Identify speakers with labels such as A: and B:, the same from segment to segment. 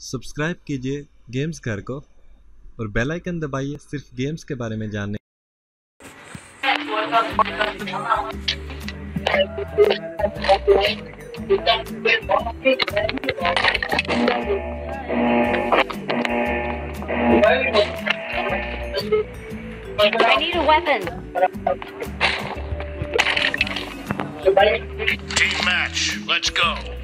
A: Subscribe कीजिए games घर को और बेल आइकन दबाइए सिर्फ़ गेम्स के बारे में जानने
B: I need a weapon.
C: Team match. Let's go.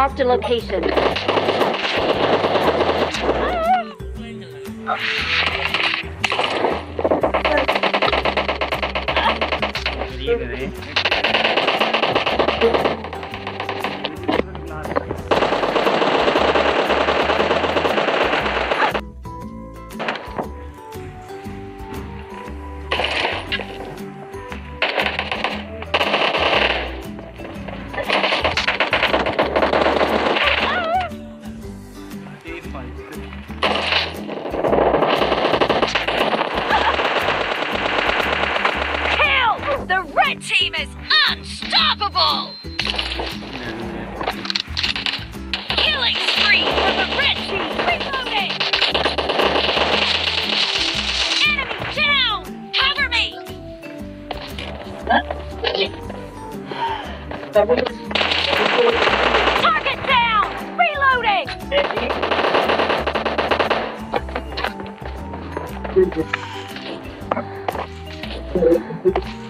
B: Marked a location. Kill! Red team is unstoppable! Killing spree for the red team! Reloading! Enemy down! Cover me! Target down! Reloading!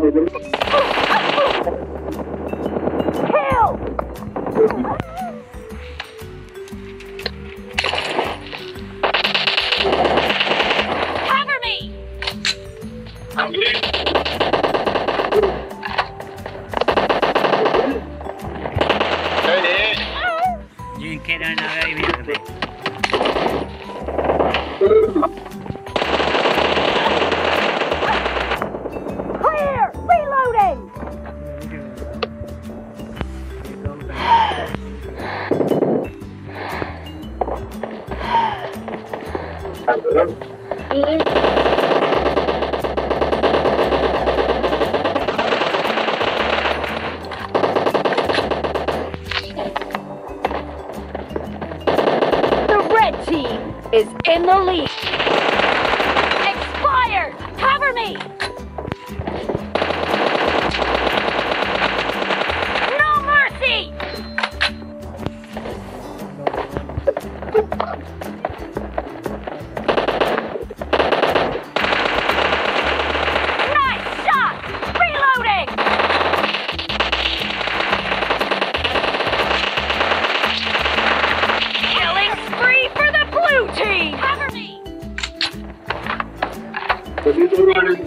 D: người đứng Duyên
B: khe đơn ơi, bây giờ is in the lead.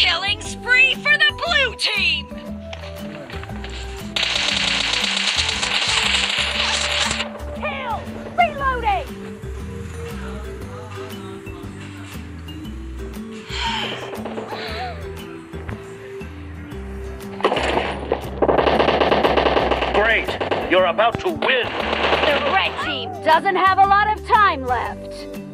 B: Killing spree for the blue team! Kill! Reloading!
C: Great. You're about to win.
B: The red team doesn't have a lot of time left.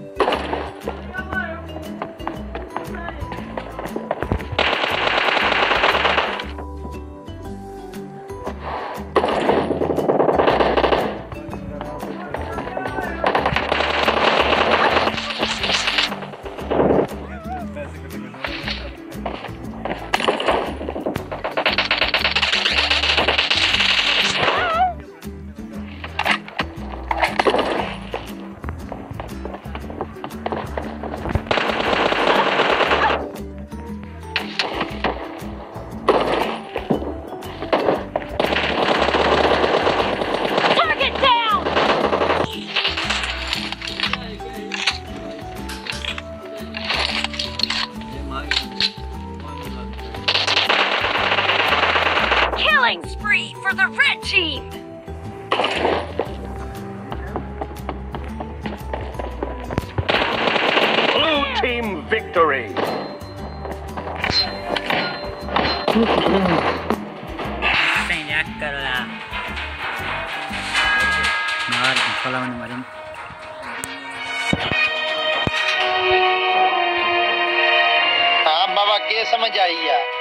C: victory.
D: Saya lihat kalau lah. Mahal kalau mana malam.
E: हाँ बाबा के समझ आई है